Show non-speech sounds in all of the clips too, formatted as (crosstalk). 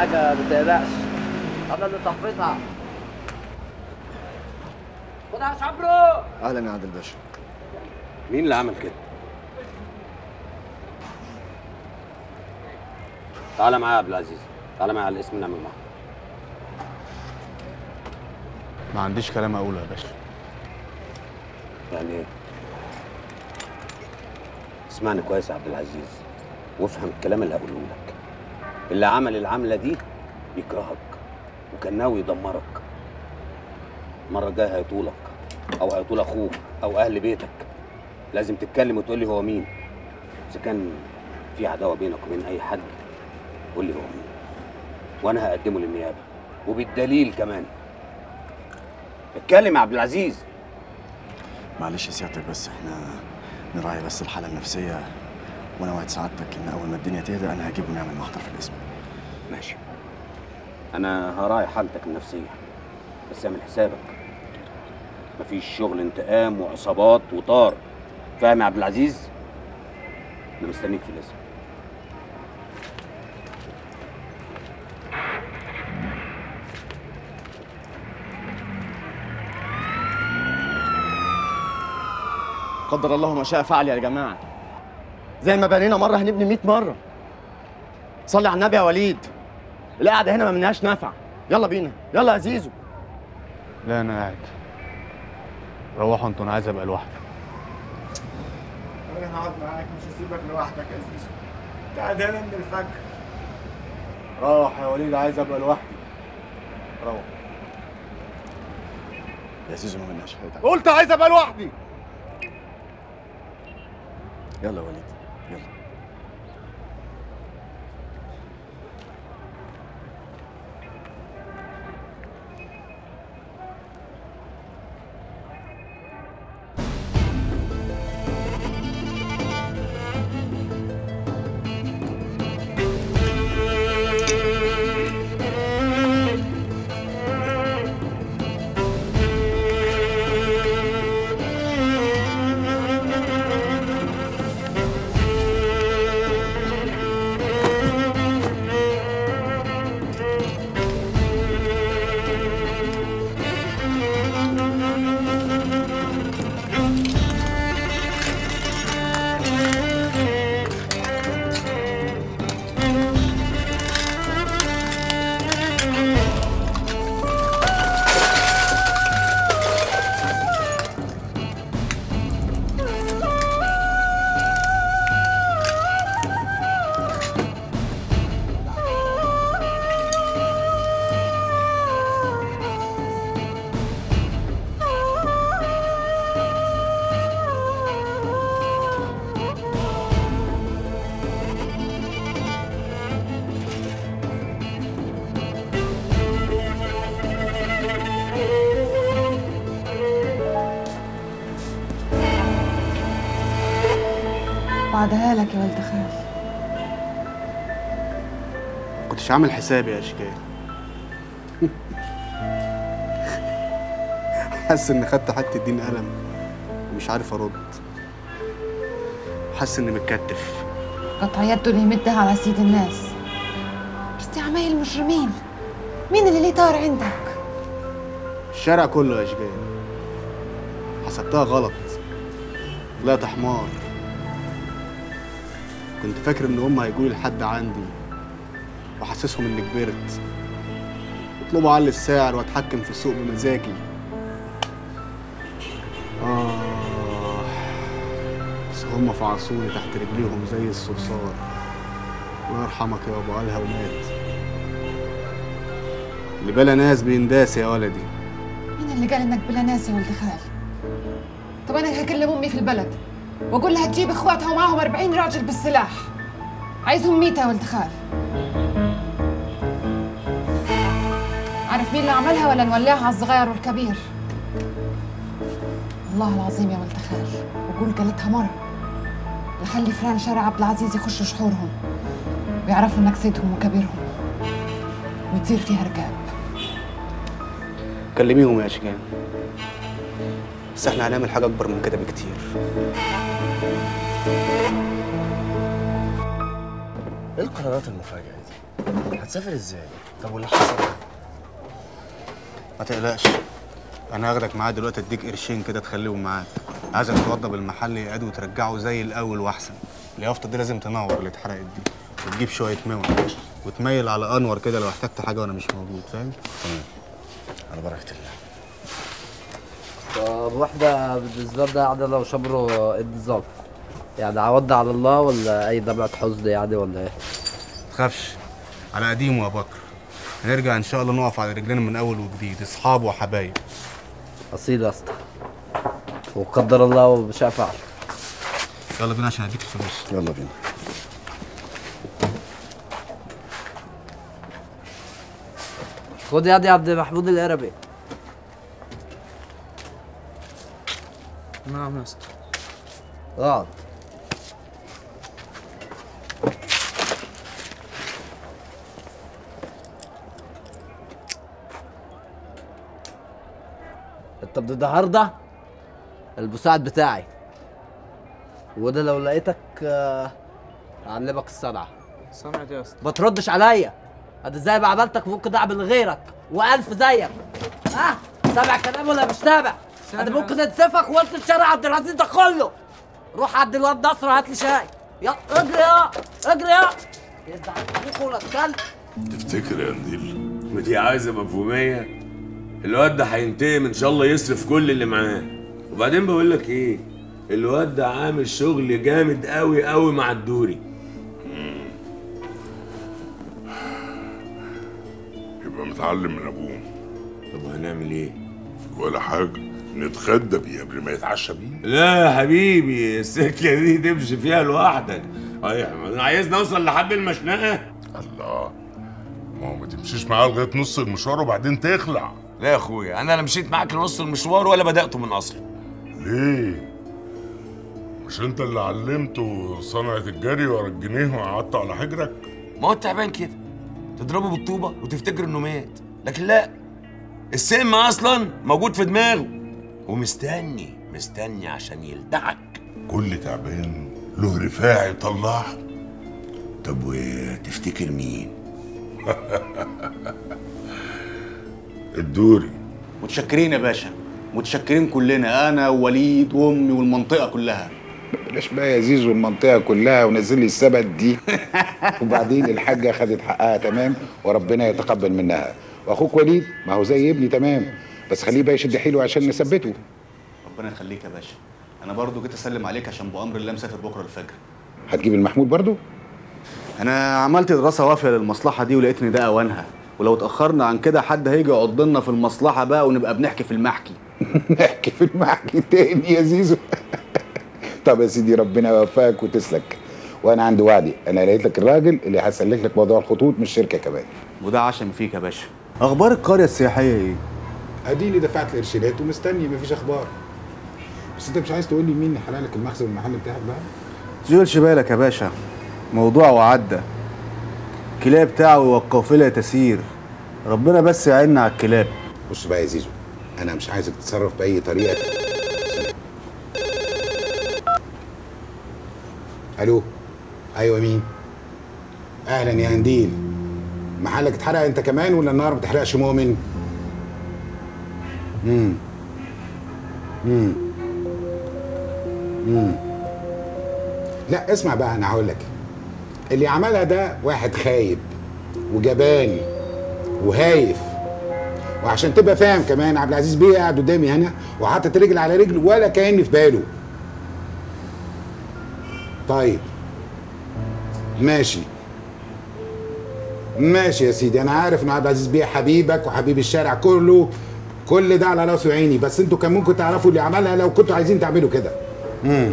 حاجة ما تقلقش. أنا اللي طفيتها خدها يا شبرو. أهلا يا عادل باشا مين اللي عمل كده؟ تعالى معايا يا عبد العزيز. تعالى معايا على الاسم نعمل معاه ما عنديش كلام أقوله يا باشا. يعني إيه؟ اسمعني كويس يا عبد العزيز. وافهم الكلام اللي هقوله لك. اللي عمل العملة دي بيكرهك وكان ناوي يدمرك. المره الجايه هيطولك أو هيطول أخوك أو أهل بيتك. لازم تتكلم وتقول لي هو مين. إذا كان في عداوة بينك وبين أي حد قول لي هو مين. وأنا هقدمه للنيابة. وبالدليل كمان. اتكلم يا عبد العزيز. معلش يا سيادتك بس إحنا نراعي بس الحالة النفسية. وأنا وعد سعادتك ان اول ما الدنيا تهدى أنا هجيبه نعمل محضر في الاسم. ماشي. أنا هراعي حالتك النفسية بس اعمل حسابك. مفيش شغل انتقام وعصابات وطار. فاهم يا عبد العزيز؟ أنا مستنيك في الاسم. قدر الله ما شاء فعل يا جماعة. زي ما بنينا مرة هنبني 100 مرة. صلي على النبي يا وليد. القعدة هنا ما منهاش نفع. يلا بينا. يلا يا زيزو. لا أنا قاعد. روحوا أنتوا أنا عايز أبقى لوحدي. أنا هقعد معاك مش هسيبك لوحدك يا زيزو. قاعد هنا من الفجر. روح يا وليد عايز أبقى لوحدي. روح. يا زيزو ما منهاش حاجة قلت عايز أبقى لوحدي. يلا يا وليد. يلا بعدها لك يا ولد خال كنتش عامل حسابي يا أشكال. (laughs) حاسس إني خدت حتة دين قلم ومش عارف أرد. حاسس إني متكتف. قطع يده اللي يمدها على سيد الناس. بس دي عمايل مجرمين مين اللي ليه طار عندك؟ الشارع كله يا اشجان حسبتها غلط. طلعت حمار كنت فاكر إن هم هيجوا لحد عندي. واحسسهم إني كبرت. يطلبوا علي السعر وأتحكم في السوق بمزاجي. آه بس هم فعصوني تحت رجليهم زي الصرصار. الله يرحمك يا أبو قالها ومات. اللي بلا ناس بينداس يا ولدي. مين اللي قال إنك بلا ناس يا ولد خال؟ طب أنا هكلم أمي في البلد. وأقول لها تجيب إخواتها ومعاهم 40 راجل بالسلاح. عايزهم ميتة ولد خال. عارف مين اللي عملها ولا نولعها على الصغير والكبير؟ والله العظيم يا ولد خال وقول قالتها مرة. لخلي فران شارع عبد العزيز يخشوا شحورهم ويعرفوا إنك سيدهم وكبيرهم وتصير فيها ركاب كلميهم يا اشجان بس إحنا هنعمل حاجة أكبر من كده بكتير. قرارات المفاجأة دي؟ هتسافر إزاي؟ طب واللي حصل؟ ده؟ ما تقلقش. أنا هاخدك معايا دلوقتي أديك قرشين كده تخليهم معاك. عايزك توضب المحل يعيد وترجعه زي الأول وأحسن. اليافطه دي لازم تنور اللي اتحرقت دي. وتجيب شوية مون وتميل على أنور كده لو احتجت حاجة وأنا مش موجود فاهم؟ على بركة الله. طب واحدة بالنسبة لنا يعني لو شبره إيه النظام؟ يعني عوضنا على الله ولا أي دمعة حزن يعني ولا إيه؟ تخافش. على قديمه يا بكر. هنرجع إن شاء الله نقف على رجلنا من أول وجديد اصحاب وحبايب. أصيل يا أسطى. وقدر الله وشاء فعل يلا بينا عشان أديك الفلوس. يلا بينا. خد يا عبد المحمود العربي. نعم يا اسطى اقعد انت من النهارده المساعد بتاعي. وده لو لقيتك آه، اعلمك الصنعة. سمعت يا اسطى ما تردش عليا. أنا إزاي ما عملتك ممكن أعمل غيرك؟ وألف زيك. ها سامع كلام ولا مش سامع؟ أنا ممكن انسفك وأنت الشارع عبد العزيز ده كله. روح عند الواد نصر هات لي شاي. يلا اجري يا اجري يا. يزعل أبوك ولا الكلب تفتكر يا قنديل ودي عايزة مفهومية؟ الواد ده هينتقم إن شاء الله يصرف كل اللي معاه. وبعدين بقول لك إيه؟ الواد ده عامل شغل جامد قوي قوي مع الدوري. يبقى متعلم من أبوه. طب وهنعمل إيه؟ ولا حاجة نتغدى بيه قبل ما يتعشى بيه. لا يا حبيبي السكة دي تمشي فيها لوحدك. أنا عايز نوصل لحد المشنقة. الله ما هو ما تمشيش معاه لغاية نص المشوار وبعدين تخلع. لا يا أخويا أنا لا مشيت معاك لنص المشوار ولا بدأته من اصله ليه؟ مش أنت اللي علمته صنعة الجري ورا الجنيه وقعدت على حجرك؟ ما هو التعبان كده تضربه بالطوبة وتفتكر إنه مات. لكن لا السم أصلا؟ موجود في دماغه. ومستني مستني عشان يلدعك. كل تعبان له رفاع يطلعه طب وتفتكر مين؟ (laughs) الدوري. متشكرين يا باشا. متشكرين كلنا. أنا ووليد وأمي والمنطقة كلها. بلاش بقى يا زيزو المنطقة كلها ونزل لي السبت دي. (laughs) وبعدين الحاجة خدت حقها تمام؟ وربنا يتقبل منها. واخوك وليد ما هو زي ابني تمام بس خليه بقى يشد حيله عشان نثبته. ربنا يخليك يا باشا. أنا برضو جيت أسلم عليك عشان بأمر الله مسافر بكرة الفجر. هتجيب المحمود برضو؟ أنا عملت دراسة وافية للمصلحة دي ولقيت ان ده أوانها. ولو اتأخرنا عن كده حد هيجي يقعد لنا في المصلحة بقى ونبقى بنحكي في المحكي. (laughs) نحكي في المحكي تاني يا زيزو. (laughs) طب يا سيدي ربنا يوفقك وتسلك. وأنا عندي وعدي أنا لقيت لك الراجل اللي هسلك لك موضوع الخطوط من الشركة كمان. وده عشم فيك يا باشا. أخبار القرية السياحية إيه؟ ادي اللي دفعت القرشينات ومستني مفيش أخبار. بس أنت مش عايز تقول لي مين حلال لك المخزن والمحل بتاعك بقى؟ تشغلش بالك يا باشا. موضوع وعدى الكلاب بتاعه والقافله تسير ربنا بس يعيننا على الكلاب. بص بقى يا زيزو أنا مش عايزك تتصرف بأي طريقة. ألو؟ أيوه مين؟ أهلا يا هنديل محلك اتحرق انت كمان ولا النار ما بتحرقش مؤمن؟ امم امم امم لا اسمع بقى أنا هقول لك. اللي عملها ده واحد خايب وجبان وهايف. وعشان تبقى فاهم كمان عبد العزيز بيه قاعد قدامي هنا وحاطط رجل على رجل ولا كأني في باله. طيب. ماشي. ماشي يا سيدي أنا عارف ان عبد العزيز بيه حبيبك وحبيب الشارع كله. كل ده على راسي وعيني بس أنتوا كان ممكن تعرفوا اللي عملها لو كنتوا عايزين تعملوا كده. امم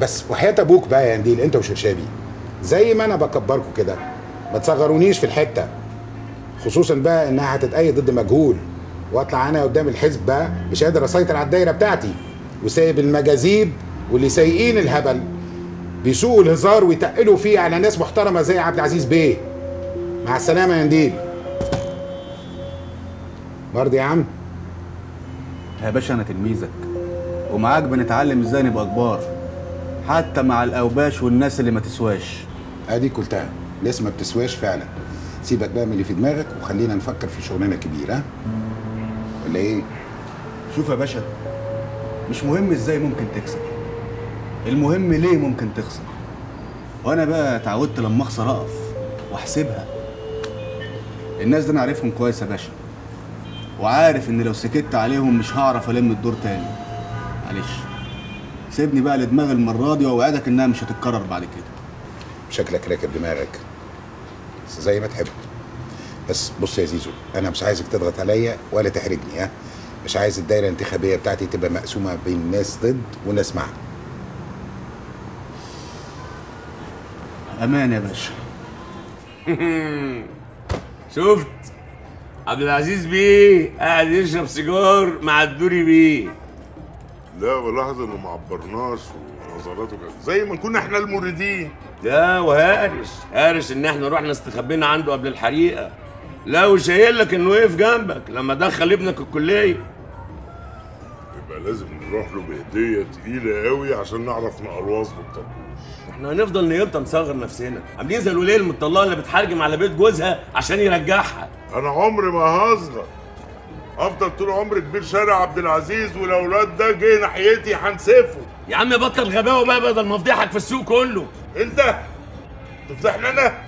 بس وحياة أبوك بقى يا قنديل أنت وشرشابي زي ما أنا بكبركم كده ما تصغرونيش في الحتة. خصوصا بقى إنها هتتأيد ضد مجهول واطلع أنا قدام الحزب بقى مش قادر أسيطر على الدايرة بتاعتي وسايب المجاذيب واللي سايقين الهبل. بيسوقوا الهزار ويتقلوا فيه على ناس محترمة زي عبد العزيز بيه. مع السلامة يا نديل برضه يا عم؟ يا باشا أنا تلميذك. ومعاك بنتعلم إزاي نبقى كبار. حتى مع الأوباش والناس اللي ما تسواش. اديك قلتها لسه ما بتسواش فعلا. سيبك بقى من اللي في دماغك وخلينا نفكر في شغلنا كبير ها ولا إيه؟ شوف يا باشا مش مهم إزاي ممكن تكسب. المهم ليه ممكن تخسر؟ وأنا بقى اتعودت لما أخسر أقف وأحسبها. الناس دي أنا عارفهم كويس يا باشا. وعارف إن لو سكت عليهم مش هعرف ألم الدور تاني. معلش. سيبني بقى لدماغ المرة دي وأوعدك إنها مش هتتكرر بعد كده. شكلك راكب دماغك. بس زي ما تحب. بس بص يا زيزو أنا مش عايزك تضغط عليا ولا تحرجني ها؟ مش عايز الدايرة الانتخابية بتاعتي تبقى مقسومة بين ناس ضد وناس مع أمان يا باشا. (laughs) شفت؟ عبد العزيز بيه قاعد يشرب سيجار مع الدوري بيه. لا بلاحظ إنه ما عبرناش ونظراته كده زي ما نكون إحنا المريدين. لا وهارش هارش إن إحنا رحنا استخبينا عنده قبل الحريقة. لا وشايل لك إنه وقف جنبك لما دخل ابنك الكلية؟ يبقى لازم نروح له بهدية تقيلة قوي عشان نعرف نقلوظ له الطربوش إحنا هنفضل نيلطة نصغر نفسنا. عاملين زي الوليه المطلقه اللي بتحرجم على بيت جوزها عشان يرجعها. أنا عمري ما هصغر. افضل طول عمري كبير شارع عبد العزيز ولو الواد ده جه ناحيتي هنسفه يا عم بطل غباوه بقى بدل ما افضحك في السوق كله. أنت تفضحني أنا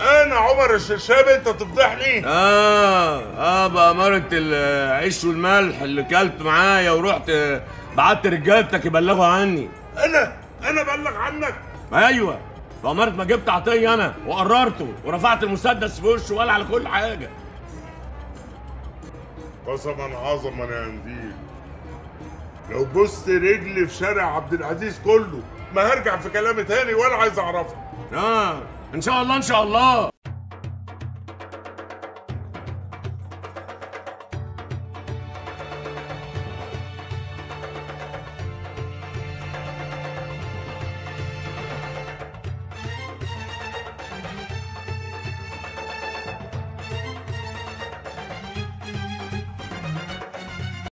أنا عمر الشرشابي أنت تفضحني آه آه بأمارة العيش والملح اللي كلت معايا ورحت بعت رجالتك يبلغوا عني. أنا أنا بلغ عنك. أيوه بأمارة ما جبت عطية أنا وقررته ورفعت المسدس في وشه وقال على كل حاجة. قسما عظما يا قنديل لو بصت رجلي في شارع عبد العزيز كله ما هرجع في كلامي تاني ولا عايز اعرفه آه. ان شاء الله ان شاء الله